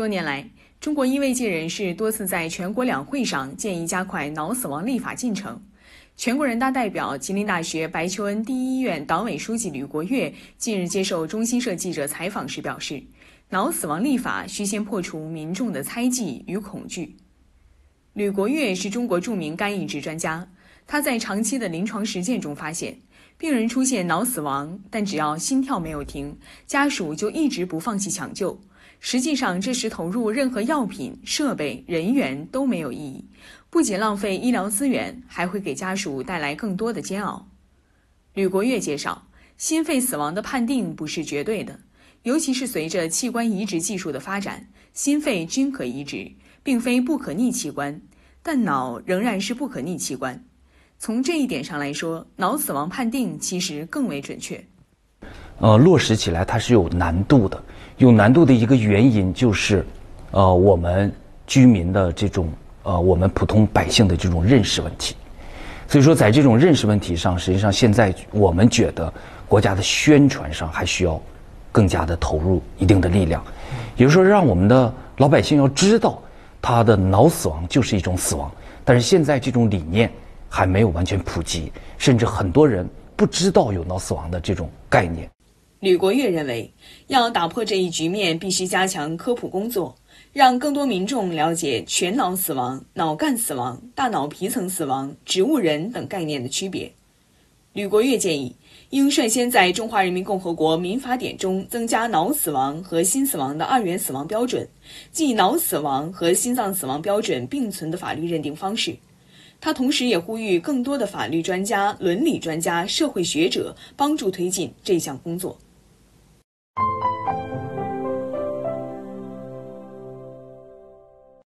多年来，中国医卫界人士多次在全国两会上建议加快脑死亡立法进程。全国人大代表、吉林大学白求恩第一医院党委书记吕国月近日接受中新社记者采访时表示，脑死亡立法需先破除民众的猜忌与恐惧。吕国月是中国著名肝移植专家，他在长期的临床实践中发现，病人出现脑死亡，但只要心跳没有停，家属就一直不放弃抢救。实际上，这时投入任何药品、设备、人员都没有意义，不仅浪费医疗资源，还会给家属带来更多的煎熬。吕国月介绍，心肺死亡的判定不是绝对的，尤其是随着器官移植技术的发展，心肺均可移植，并非不可逆器官，但脑仍然是不可逆器官。从这一点上来说，脑死亡判定其实更为准确。呃，落实起来它是有难度的。有难度的一个原因就是，呃，我们居民的这种呃，我们普通百姓的这种认识问题。所以说，在这种认识问题上，实际上现在我们觉得国家的宣传上还需要更加的投入一定的力量。也就是说，让我们的老百姓要知道，他的脑死亡就是一种死亡。但是现在这种理念还没有完全普及，甚至很多人不知道有脑死亡的这种概念。吕国月认为，要打破这一局面，必须加强科普工作，让更多民众了解全脑死亡、脑干死亡、大脑皮层死亡、植物人等概念的区别。吕国月建议，应率先在《中华人民共和国民法典》中增加脑死亡和心死亡的二元死亡标准，即脑死亡和心脏死亡标准并存的法律认定方式。他同时也呼吁更多的法律专家、伦理专家、社会学者帮助推进这项工作。